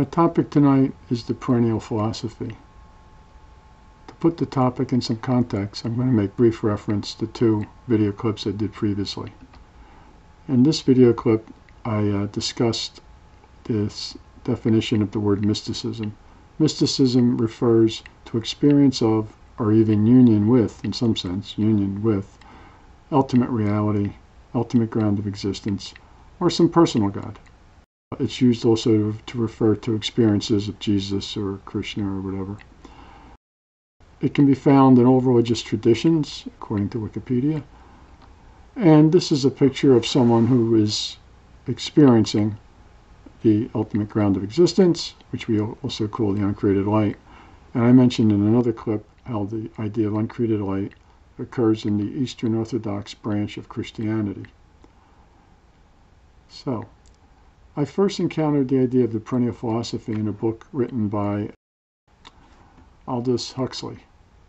Our topic tonight is the perennial philosophy. To put the topic in some context, I'm going to make brief reference to two video clips I did previously. In this video clip, I uh, discussed this definition of the word mysticism. Mysticism refers to experience of, or even union with, in some sense, union with, ultimate reality, ultimate ground of existence, or some personal God. It's used also to refer to experiences of Jesus or Krishna or whatever. It can be found in all religious traditions, according to Wikipedia. And this is a picture of someone who is experiencing the ultimate ground of existence, which we also call the uncreated light. And I mentioned in another clip how the idea of uncreated light occurs in the Eastern Orthodox branch of Christianity. So, I first encountered the idea of the perennial philosophy in a book written by Aldous Huxley.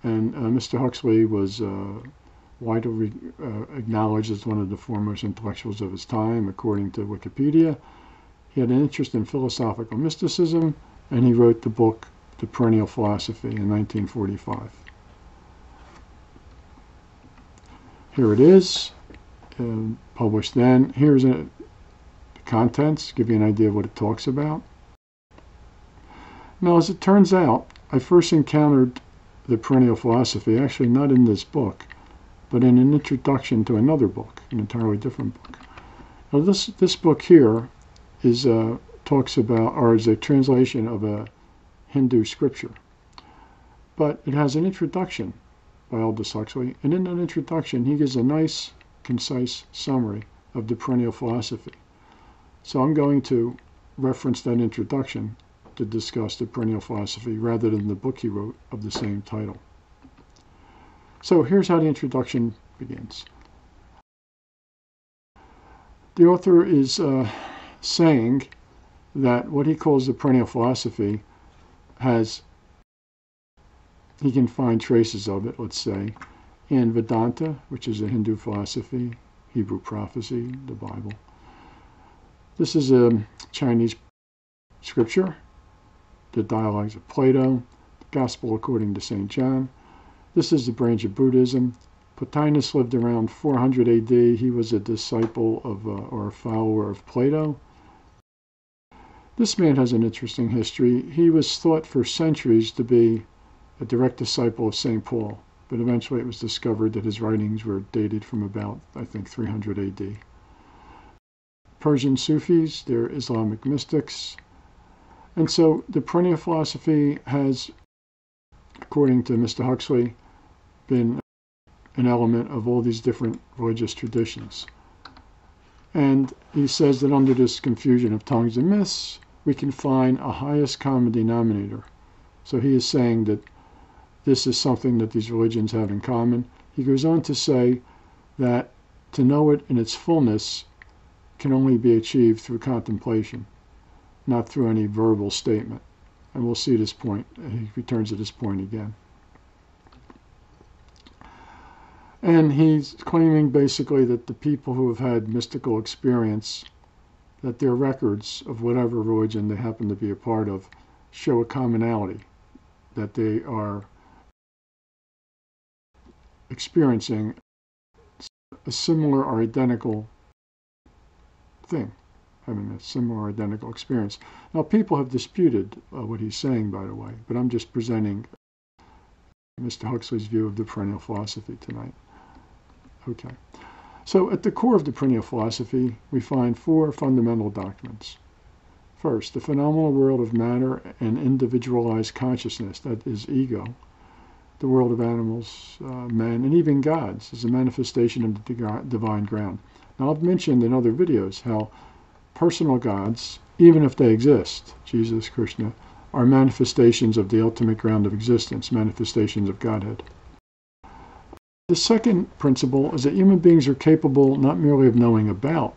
And uh, Mr. Huxley was uh, widely uh, acknowledged as one of the foremost intellectuals of his time, according to Wikipedia. He had an interest in philosophical mysticism, and he wrote the book The Perennial Philosophy in 1945. Here it is, uh, published then. Here's a, contents, give you an idea of what it talks about. Now, as it turns out, I first encountered the perennial philosophy actually not in this book, but in an introduction to another book, an entirely different book. Now, this this book here is uh, talks about, or is a translation of a Hindu scripture, but it has an introduction by Aldous Huxley, and in that introduction, he gives a nice, concise summary of the perennial philosophy. So I'm going to reference that introduction to discuss the perennial philosophy rather than the book he wrote of the same title. So here's how the introduction begins. The author is uh, saying that what he calls the perennial philosophy has, he can find traces of it, let's say, in Vedanta, which is a Hindu philosophy, Hebrew prophecy, the Bible, this is a Chinese scripture, the dialogues of Plato, the Gospel according to St. John. This is the branch of Buddhism. Plotinus lived around 400 AD. He was a disciple of uh, or a follower of Plato. This man has an interesting history. He was thought for centuries to be a direct disciple of St. Paul, but eventually it was discovered that his writings were dated from about, I think, 300 AD. Persian Sufis, they're Islamic mystics. And so the perennial philosophy has, according to Mr. Huxley, been an element of all these different religious traditions. And he says that under this confusion of tongues and myths, we can find a highest common denominator. So he is saying that this is something that these religions have in common. He goes on to say that to know it in its fullness can only be achieved through contemplation, not through any verbal statement. And we'll see this point. He returns to this point again. And he's claiming basically that the people who have had mystical experience, that their records of whatever religion they happen to be a part of, show a commonality, that they are experiencing a similar or identical thing, having a similar identical experience. Now, people have disputed uh, what he's saying, by the way, but I'm just presenting Mr. Huxley's view of the perennial philosophy tonight. Okay. So, at the core of the perennial philosophy, we find four fundamental doctrines. First, the phenomenal world of matter and individualized consciousness, that is ego, the world of animals, uh, men, and even gods, is a manifestation of the divine ground. Now, I've mentioned in other videos how personal gods, even if they exist, Jesus, Krishna, are manifestations of the ultimate ground of existence, manifestations of Godhead. The second principle is that human beings are capable not merely of knowing about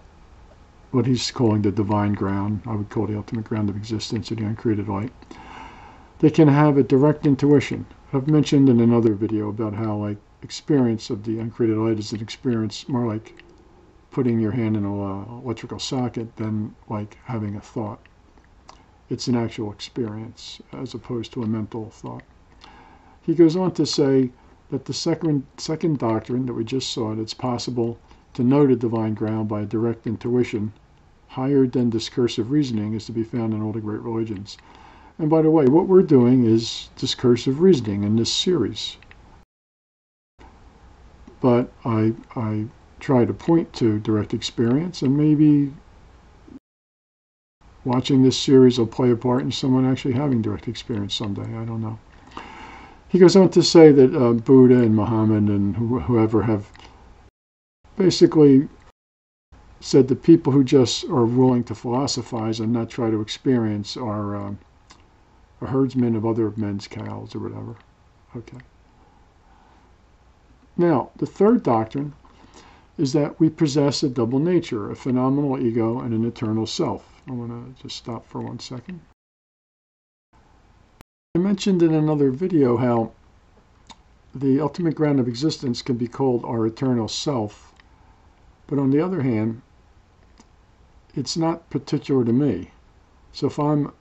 what he's calling the divine ground, I would call the ultimate ground of existence or the uncreated light. They can have a direct intuition. I've mentioned in another video about how like experience of the uncreated light is an experience more like putting your hand in an uh, electrical socket than like having a thought. it's an actual experience as opposed to a mental thought. He goes on to say that the second, second doctrine that we just saw, that it's possible to know the divine ground by direct intuition, higher than discursive reasoning, is to be found in all the great religions. And by the way, what we're doing is discursive reasoning in this series. But I, I try to point to direct experience, and maybe watching this series will play a part in someone actually having direct experience someday. I don't know. He goes on to say that uh, Buddha and Muhammad and wh- whoever have basically said the people who just are willing to philosophize and not try to experience are uh, a herdsmen of other men's cows or whatever. Okay. Now, the third doctrine is that we possess a double nature, a phenomenal ego and an eternal self. I want to just stop for one second. I mentioned in another video how the ultimate ground of existence can be called our eternal self, but on the other hand, it's not particular to me. So if I'm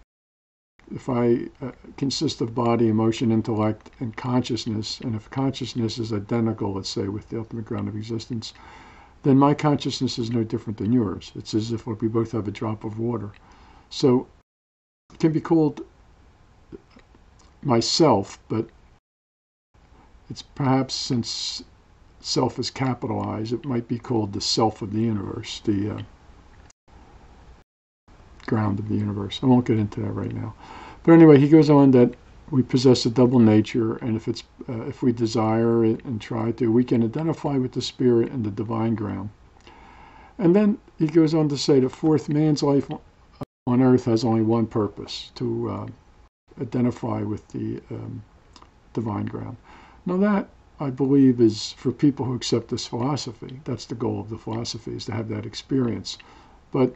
I uh, consist of body, emotion, intellect, and consciousness, and if consciousness is identical, let's say, with the ultimate ground of existence, then my consciousness is no different than yours. It's as if we both have a drop of water. So it can be called myself, but it's perhaps since self is capitalized, it might be called the self of the universe, the uh, ground of the universe. I won't get into that right now. But anyway, he goes on that we possess a double nature, and if it's uh, if we desire it and try to, we can identify with the spirit and the divine ground. And then he goes on to say that fourth, man's life on earth has only one purpose: to uh, identify with the um, divine ground. Now that I believe is for people who accept this philosophy. That's the goal of the philosophy is to have that experience. But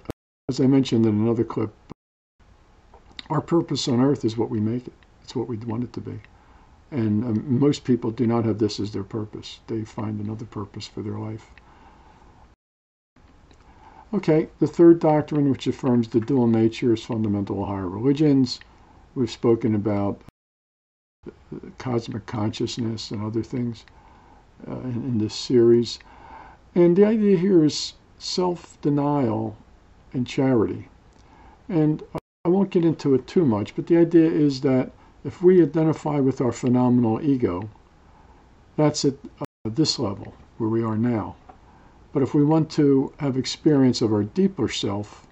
as I mentioned in another clip, our purpose on earth is what we make it. It's what we want it to be. And um, most people do not have this as their purpose. They find another purpose for their life. Okay, the third doctrine, which affirms the dual nature, is fundamental to higher religions. We've spoken about cosmic consciousness and other things uh, in, in this series. And the idea here is self denial and charity. And I won't get into it too much, but the idea is that if we identify with our phenomenal ego, that's at uh, this level where we are now. But if we want to have experience of our deeper self,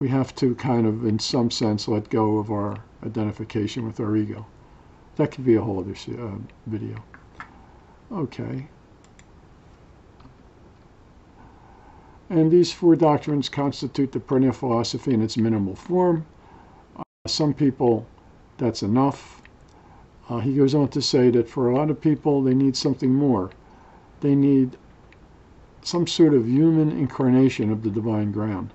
we have to kind of, in some sense, let go of our identification with our ego. That could be a whole other uh, video. Okay. And these four doctrines constitute the perennial philosophy in its minimal form. Uh, some people, that's enough. Uh, he goes on to say that for a lot of people, they need something more. They need some sort of human incarnation of the divine ground.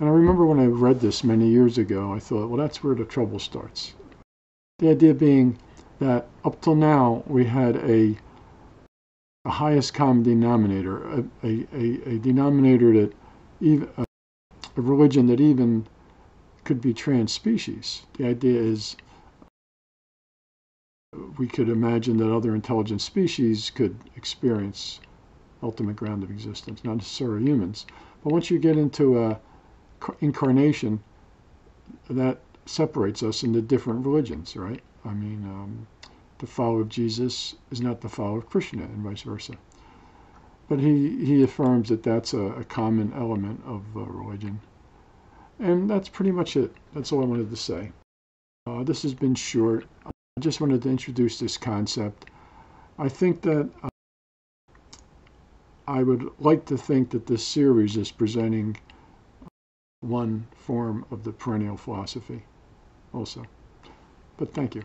And I remember when I read this many years ago, I thought, well, that's where the trouble starts. The idea being that up till now, we had a a highest common denominator, a, a, a, a denominator that even a, a religion that even could be trans-species. The idea is we could imagine that other intelligent species could experience ultimate ground of existence, not necessarily humans. But once you get into a incarnation, that separates us into different religions, right? I mean, um, the follower of Jesus is not the follower of Krishna, and vice versa. But he, he affirms that that's a, a common element of uh, religion. And that's pretty much it. That's all I wanted to say. Uh, this has been short. I just wanted to introduce this concept. I think that uh, I would like to think that this series is presenting one form of the perennial philosophy also. But thank you.